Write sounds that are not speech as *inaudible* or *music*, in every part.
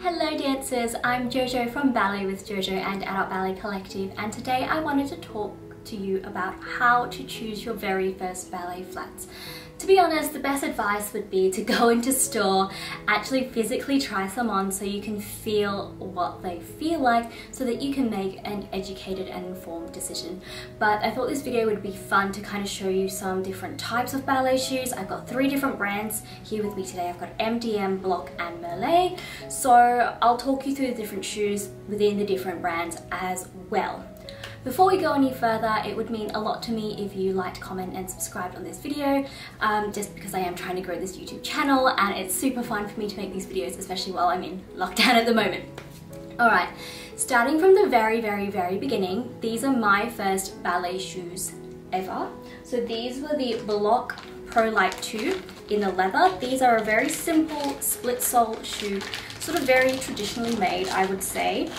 Hello dancers, I'm Jojo from Ballet with Jojo and Adult Ballet Collective and today I wanted to talk to you about how to choose your very first ballet flats. To be honest, the best advice would be to *laughs* go into store, actually physically try some on so you can feel what they feel like so that you can make an educated and informed decision. But I thought this video would be fun to kind of show you some different types of ballet shoes. I've got three different brands here with me today. I've got MDM, Bloch and Merlet. So I'll talk you through the different shoes within the different brands as well. Before we go any further, it would mean a lot to me if you liked, comment and subscribed on this video, um, just because I am trying to grow this YouTube channel and it's super fun for me to make these videos, especially while I'm in lockdown at the moment. Alright, starting from the very, very, very beginning, these are my first ballet shoes ever. So these were the Block Pro Light 2 in the leather. These are a very simple split sole shoe, sort of very traditionally made, I would say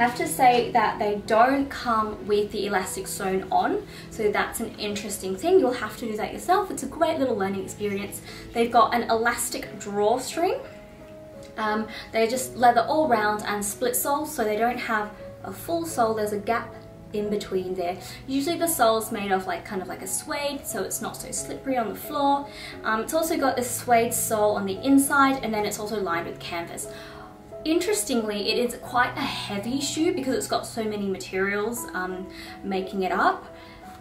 have to say that they don't come with the elastic sewn on so that's an interesting thing you'll have to do that yourself it's a great little learning experience they've got an elastic drawstring um, they're just leather all round and split sole so they don't have a full sole there's a gap in between there. Usually the sole's made of like kind of like a suede so it's not so slippery on the floor. Um, it's also got this suede sole on the inside and then it's also lined with canvas. Interestingly, it is quite a heavy shoe because it's got so many materials um, making it up.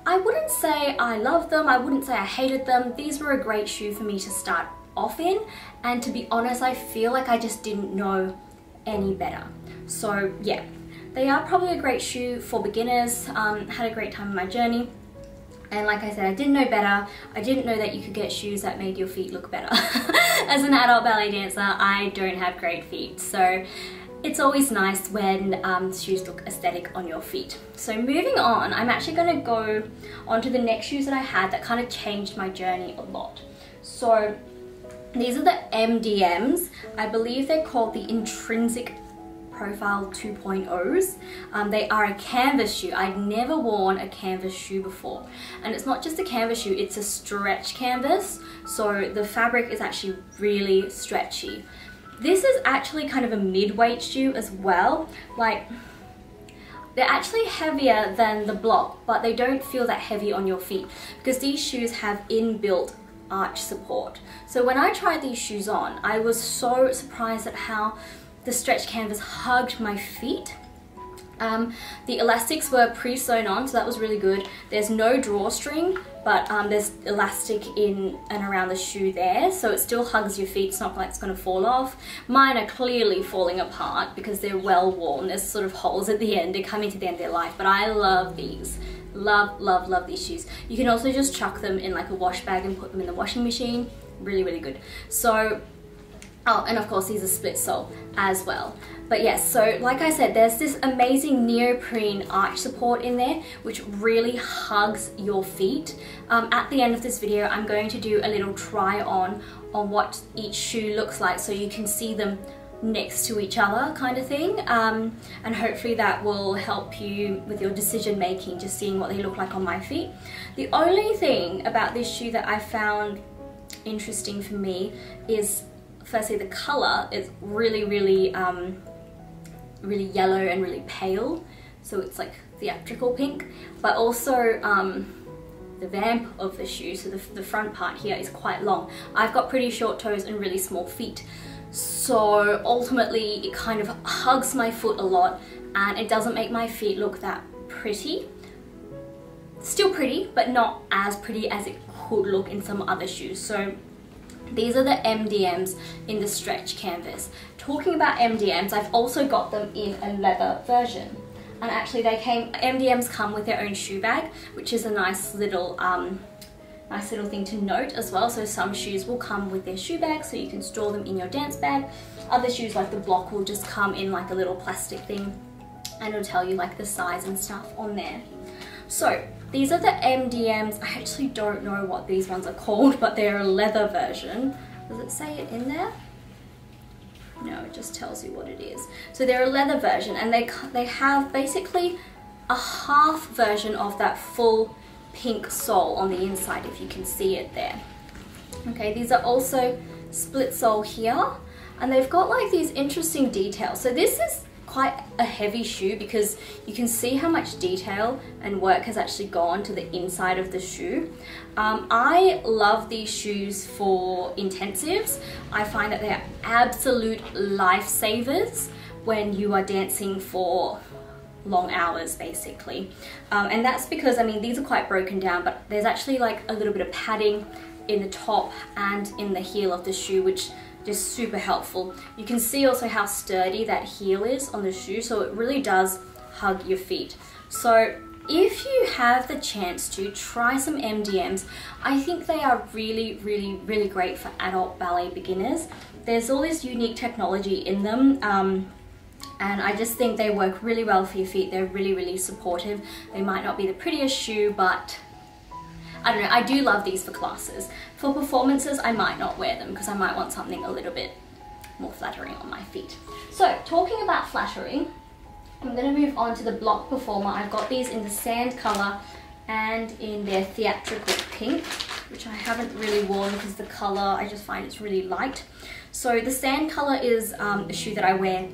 I wouldn't say I love them, I wouldn't say I hated them. These were a great shoe for me to start off in and to be honest, I feel like I just didn't know any better. So yeah, they are probably a great shoe for beginners. Um, had a great time in my journey. And like I said, I didn't know better. I didn't know that you could get shoes that made your feet look better. *laughs* As an adult ballet dancer, I don't have great feet. So it's always nice when um, shoes look aesthetic on your feet. So moving on, I'm actually gonna go on to the next shoes that I had that kind of changed my journey a lot. So these are the MDMs. I believe they're called the Intrinsic Profile 2.0s. Um, they are a canvas shoe. I'd never worn a canvas shoe before. And it's not just a canvas shoe, it's a stretch canvas. So the fabric is actually really stretchy. This is actually kind of a mid-weight shoe as well. Like, they're actually heavier than the Bloch, but they don't feel that heavy on your feet because these shoes have inbuilt arch support. So when I tried these shoes on, I was so surprised at how the stretch canvas hugged my feet. Um, the elastics were pre-sewn on, so that was really good. There's no drawstring, but um, there's elastic in and around the shoe there, so it still hugs your feet. It's not like it's going to fall off. Mine are clearly falling apart because they're well worn. There's sort of holes at the end. They're coming to the end of their life, but I love these. Love, love, love these shoes. You can also just chuck them in like a wash bag and put them in the washing machine. Really, really good. So Oh, and of course these are split sole as well. But yes, so like I said, there's this amazing neoprene arch support in there, which really hugs your feet. Um, at the end of this video, I'm going to do a little try on on what each shoe looks like so you can see them next to each other kind of thing um, and hopefully that will help you with your decision making just seeing what they look like on my feet the only thing about this shoe that I found interesting for me is firstly the color is really, really, um, really yellow and really pale. So it's like theatrical pink, but also um, the vamp of the shoe, so the, the front part here is quite long. I've got pretty short toes and really small feet. So ultimately it kind of hugs my foot a lot and it doesn't make my feet look that pretty. Still pretty, but not as pretty as it could look in some other shoes. So these are the MDMs in the stretch canvas. Talking about MDMs, I've also got them in a leather version. And actually they came, MDMs come with their own shoe bag, which is a nice little, um, nice little thing to note as well. So some shoes will come with their shoe bag so you can store them in your dance bag. Other shoes like the Bloch will just come in like a little plastic thing and it'll tell you like the size and stuff on there. So these are the MDMs. I actually don't know what these ones are called, but they're a leather version. Does it say it in there? No, it just tells you what it is. So they're a leather version and they, they have basically a half version of that full pink sole on the inside if you can see it there. Okay, these are also split sole here. and they've got like these interesting details. So this is quite a heavy shoe because you can see how much detail and work has actually gone to the inside of the shoe. Um, I love these shoes for intensives. I find that they're absolute lifesavers when you are dancing for long hours basically. Um, and that's because, I mean, these are quite broken down, but there's actually like a little bit of padding in the top and in the heel of the shoe, which just super helpful. You can see also how sturdy that heel is on the shoe, so it really does hug your feet. So if you have the chance to try some MDMs, I think they are really, really, really great for adult ballet beginners. There's all this unique technology in them. Um, and I just think they work really well for your feet. They're really, really supportive. They might not be the prettiest shoe, but I don't know, I do love these for classes. For performances, I might not wear them because I might want something a little bit more flattering on my feet. So, talking about flattering, I'm gonna move on to the Bloch Performa. I've got these in the sand color and in their theatrical pink, which I haven't really worn because the color, I just find it's really light. So the sand color is um, a shoe that I wear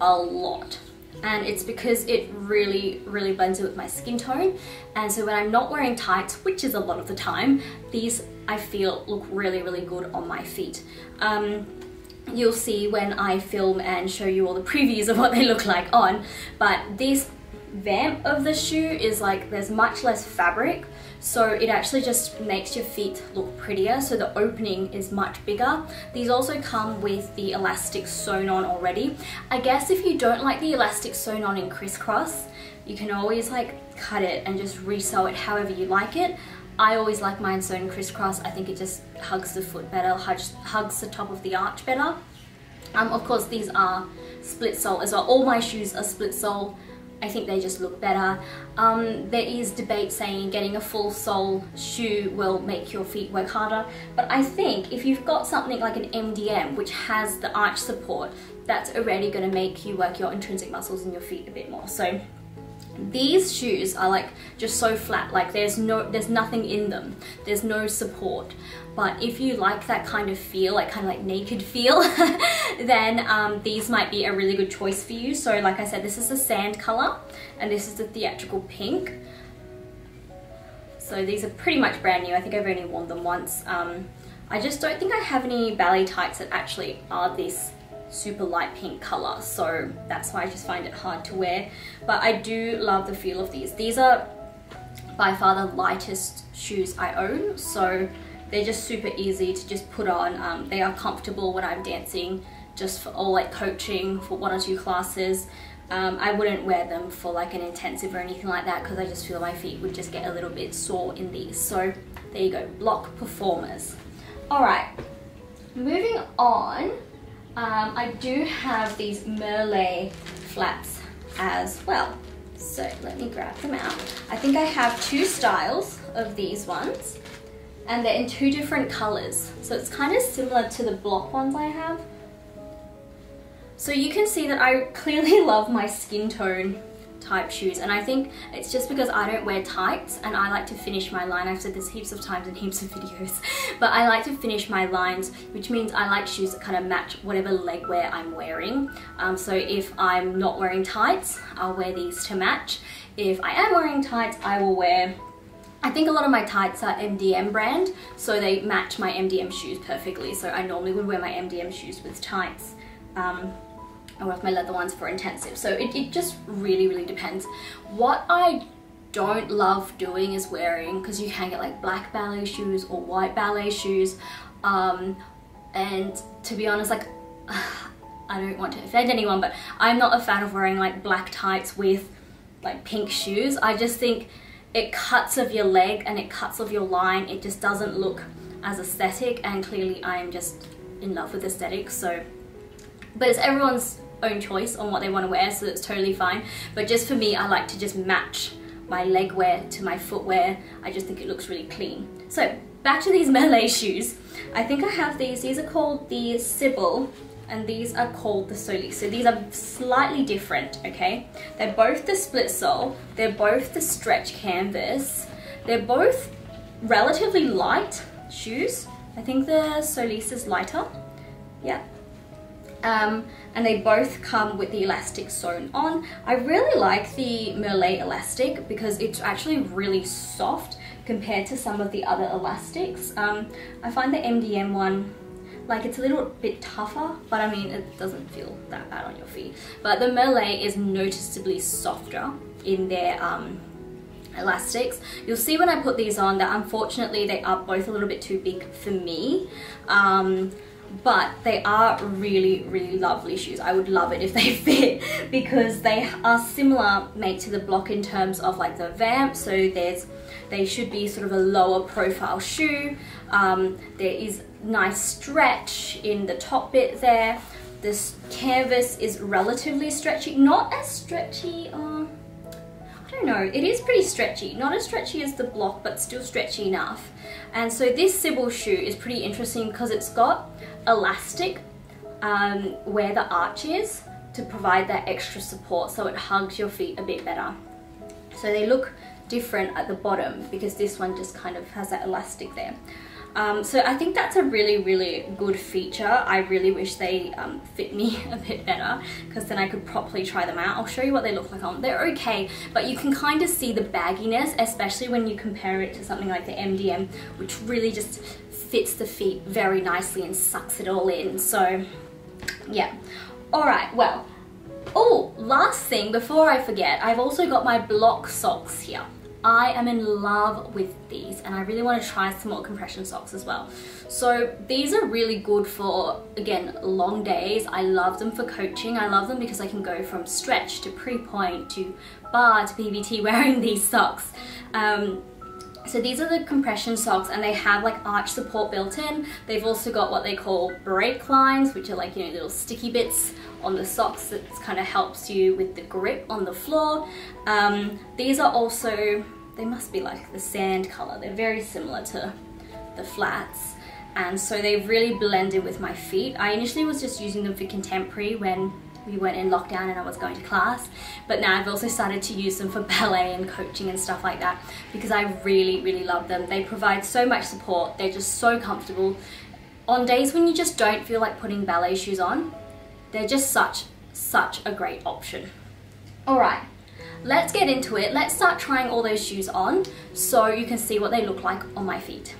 a lot and it's because it really, really blends with my skin tone. And so when I'm not wearing tights, which is a lot of the time, these I feel look really, really good on my feet. Um, you'll see when I film and show you all the previews of what they look like on, but this vamp of the shoe is like there's much less fabric so it actually just makes your feet look prettier so the opening is much bigger. These also come with the elastic sewn on already. I guess if you don't like the elastic sewn on in crisscross you can always like cut it and just resew it however you like it I always like mine sewn crisscross I think it just hugs the foot better hugs, the top of the arch better um, of course these are split sole as well all my shoes are split sole I think they just look better. Um, there is debate saying getting a full sole shoe will make your feet work harder, but I think if you've got something like an MDM which has the arch support, that's already going to make you work your intrinsic muscles in your feet a bit more. So these shoes are like just so flat like there's no there's nothing in them. There's no support. But if you like that kind of feel like kind of like naked feel *laughs* then um, these might be a really good choice for you. So like I said this is the sand color and this is the theatrical pink. So these are pretty much brand new. I think I've only worn them once. Um, I just don't think I have any ballet tights that actually are this super light pink color so that's why I just find it hard to wear. But I do love the feel of these. These are by far the lightest shoes I own so they're just super easy to just put on. Um, they are comfortable when I'm dancing just for all like coaching for one or two classes. Um, I wouldn't wear them for like an intensive or anything like that because I just feel my feet would just get a little bit sore in these. So there you go Bloch Performas. All right moving on um, I do have these Merlet flats as well. So let me grab them out. I think I have two styles of these ones and they're in two different colors. So it's kind of similar to the Bloch ones I have. So you can see that I *laughs* clearly love my skin tone type shoes and I think it's just because I don't wear tights and I like to finish my line. I've said this heaps of times in heaps of *laughs* videos but I like to finish my lines which means I like shoes that kind of match whatever leg wear I'm wearing. Um, so if I'm not wearing tights I'll wear these to match. If I am wearing tights I will wear I think a lot of my tights are MDM brand, so they match my MDM shoes perfectly. So I normally would wear my MDM shoes with tights. Um, or with my leather ones for intensive. So it, it just really, really depends. What I don't love doing is wearing, because you can get like black ballet shoes or white ballet shoes. Um, and to be honest, like, *sighs* I don't want to offend anyone, but I'm not a fan of wearing like black tights with like pink shoes. I just think it cuts of your leg and it cuts of your line. It just doesn't look as aesthetic and clearly I am just in love with aesthetics. So, but it's everyone's own choice on what they want to wear, so that's totally fine. But just for me, I like to just match my leg wear to my footwear. I just think it looks really clean. So back to these *laughs* Merlet shoes. I think I have these. These are called the Sybel and these are called the Solist. So these are slightly different, okay? They're both the split sole. They're both the stretch canvas. They're both relatively light shoes. I think the Solist is lighter. Yeah, Um, and they both come with the elastic sewn on. I really like the Merlet elastic because it's actually really soft compared to some of the other elastics. Um, I find the MDM one like it's a little bit tougher but I mean it doesn't feel that bad on your feet but the Merlet is noticeably softer in their um, elastics. You'll see when I put these on that unfortunately they are both a little bit too big for me. Um, but they are really really lovely shoes. I would love it if they *laughs* fit because they are similar made to the Bloch in terms of like the vamp. So there's they should be sort of a lower profile shoe. Um, there is nice stretch in the top bit there. This canvas is relatively stretchy. Not as stretchy I don't know, it is pretty stretchy. Not as stretchy as the Bloch, but still stretchy enough. And so this Sybel shoe is pretty interesting because it's got elastic um, where the arch is to provide that extra support so it hugs your feet a bit better. So they look different at the bottom because this one just kind of has that elastic there. Um, so I think that's a really, really good feature. I really wish they um, fit me *laughs* a bit better because then I could properly try them out. I'll show you what they look like on. They're okay, but you can kind of see the bagginess, especially when you compare it to something like the MDM, which really just fits the feet very nicely and sucks it all in. So yeah. All right, well, oh, last thing before I forget, I've also got my Blochsox here. I am in love with these and I really want to try some more compression socks as well. So these are really good for, again, long days. I love them for coaching. I love them because I can go from stretch to pre-point to barre to PBT *laughs* wearing these socks. Um, so these are the compression socks and they have like arch support built in. They've also got what they call brake lines, which are like, you know, little sticky bits on the socks that kind of helps you with the grip on the floor. Um, these are also they must be like the sand color. They're very similar to the flats. And so they've really blended with my feet. I initially was just using them for contemporary when we went in lockdown and I was going to class. But now I've also started to use them for ballet and coaching and stuff like that because I really, really love them. They provide so much support. They're just so comfortable. On days when you just don't feel like putting ballet shoes on, they're just such, such a great option. All right, Let's get into it. Let's start trying all those shoes on so you can see what they look like on my feet.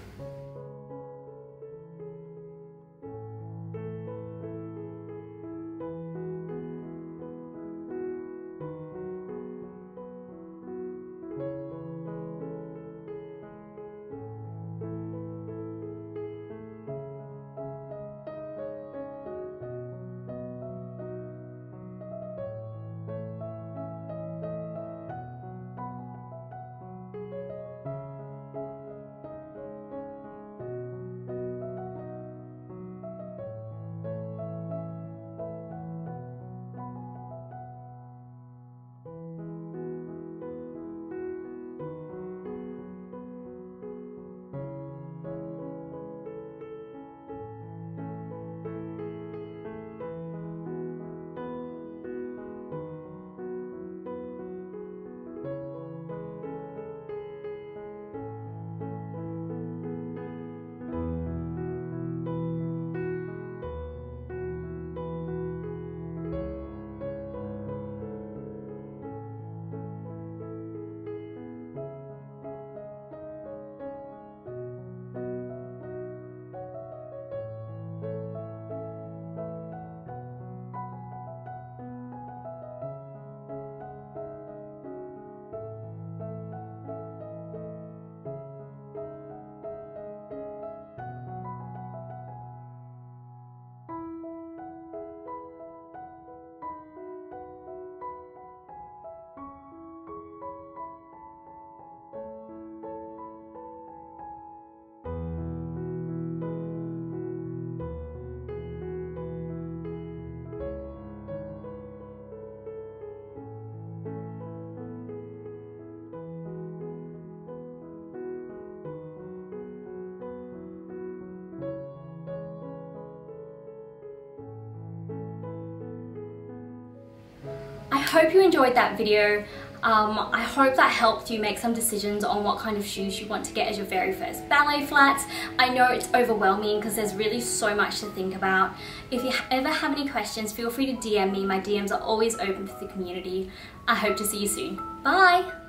Hope you enjoyed that video. Um, I hope that helped you make some decisions on what kind of shoes you want to get as your very first ballet flats. I know it's overwhelming because there's really so much to think about. If you ever have any questions, feel free to DM me. My DMs are always open for the community. I hope to see you soon. Bye!